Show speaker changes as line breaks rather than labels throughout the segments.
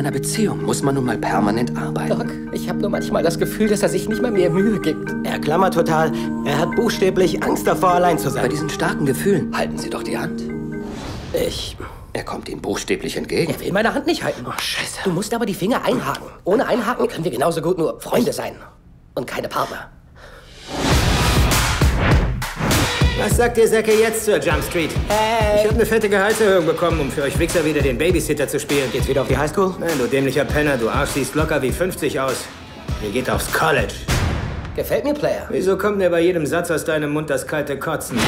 einer Beziehung muss man nun mal permanent arbeiten.
Doc, ich habe nur manchmal das Gefühl, dass er sich nicht mal mehr Mühe gibt.
Er klammert total. Er hat buchstäblich Angst davor, allein zu
Bei
sein.
diesen starken Gefühlen halten Sie doch die Hand.
Ich.
Er kommt Ihnen buchstäblich entgegen.
Er will meine Hand nicht halten.
Oh, scheiße.
Du musst aber die Finger einhaken. Ohne Einhaken können wir genauso gut nur Freunde sein. Und keine Partner.
Was sagt ihr Säcke jetzt zur Jump Street? Ich habe eine fette Gehaltserhöhung bekommen, um für euch Wichser wieder den Babysitter zu spielen.
Geht's wieder auf die Highschool?
Nein, du dämlicher Penner, du Arsch siehst locker wie 50 aus. Ihr geht aufs College.
Gefällt mir, Player.
Wieso kommt mir bei jedem Satz aus deinem Mund das kalte Kotzen?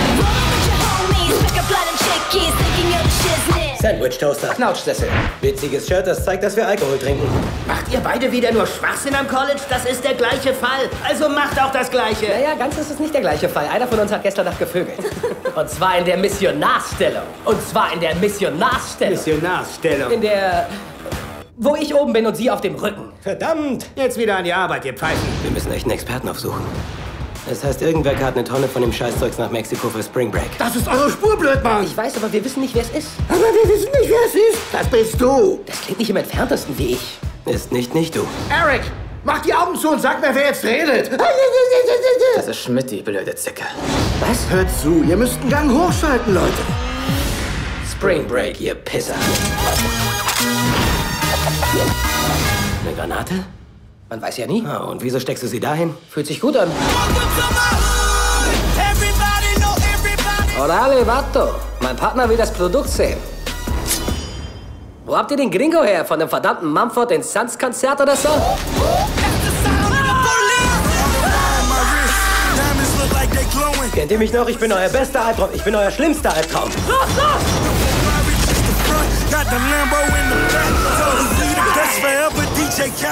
Sandwich Toaster.
Knautschsessel.
Witziges Shirt, das zeigt, dass wir Alkohol trinken.
Macht ihr beide wieder nur Schwachsinn am College? Das ist der gleiche Fall. Also macht auch das Gleiche.
Naja, ganz ist es nicht der gleiche Fall. Einer von uns hat gestern Nacht gevögelt. Und zwar in der Missionarsstellung. Und zwar in der Missionarsstellung.
Missionarsstellung.
In der... Wo ich oben bin und sie auf dem Rücken.
Verdammt!
Jetzt wieder an die Arbeit, ihr Pfeifen.
Wir müssen echt einen Experten aufsuchen. Das heißt, irgendwer karrt eine Tonne von dem Scheißzeugs nach Mexiko für Spring Break.
Das ist eure Spur, Blödmann.
Ich weiß, aber wir wissen nicht, wer es ist.
Aber wir wissen nicht, wer es ist. Das bist du.
Das klingt nicht im entferntesten wie ich.
Ist nicht nicht du.
Eric, mach die Augen zu und sag mir, wer jetzt redet.
Das ist Schmidt, die blöde Zicke.
Was?
Hört zu, ihr müsst einen Gang hochschalten, Leute.
Spring Break, ihr Pisser.
Eine Granate?
Man weiß ja nie.
Ah, und wieso steckst du sie dahin?
Fühlt sich gut an. Orale, Vato. Mein Partner will das Produkt sehen. Wo habt ihr den Gringo her? Von dem verdammten Mumford Sons Konzert oder so?
Kennt ihr mich noch? Ich bin euer bester Albtraum. Ich bin euer schlimmster Albtraum.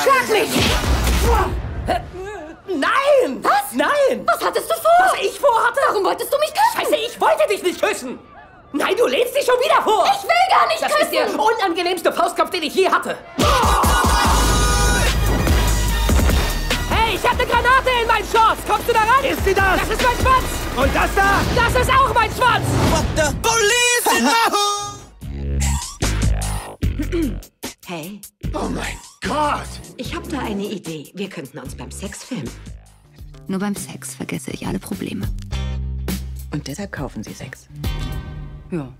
Schlag mich!
Was?
Nein!
Was hattest du vor?
Was ich vorhatte?
Warum wolltest du mich küssen?
Scheiße, ich wollte dich nicht küssen! Nein, du lehnst dich schon wieder vor!
Ich will gar nicht
Das
küssen!
ist der unangenehmste Faustkampf, den ich je hatte. Hey, ich hab eine Granate in meinen Shorts! Kommst du da ran?
Ist sie das?
Das ist mein Schwanz!
Und das da?
Das ist auch mein Schwanz!
Hey,
Oh mein Gott.
ich habe da eine Idee. Wir könnten uns beim Sex filmen.
Nur beim Sex vergesse ich alle Probleme.
Und deshalb kaufen Sie Sex.
Ja.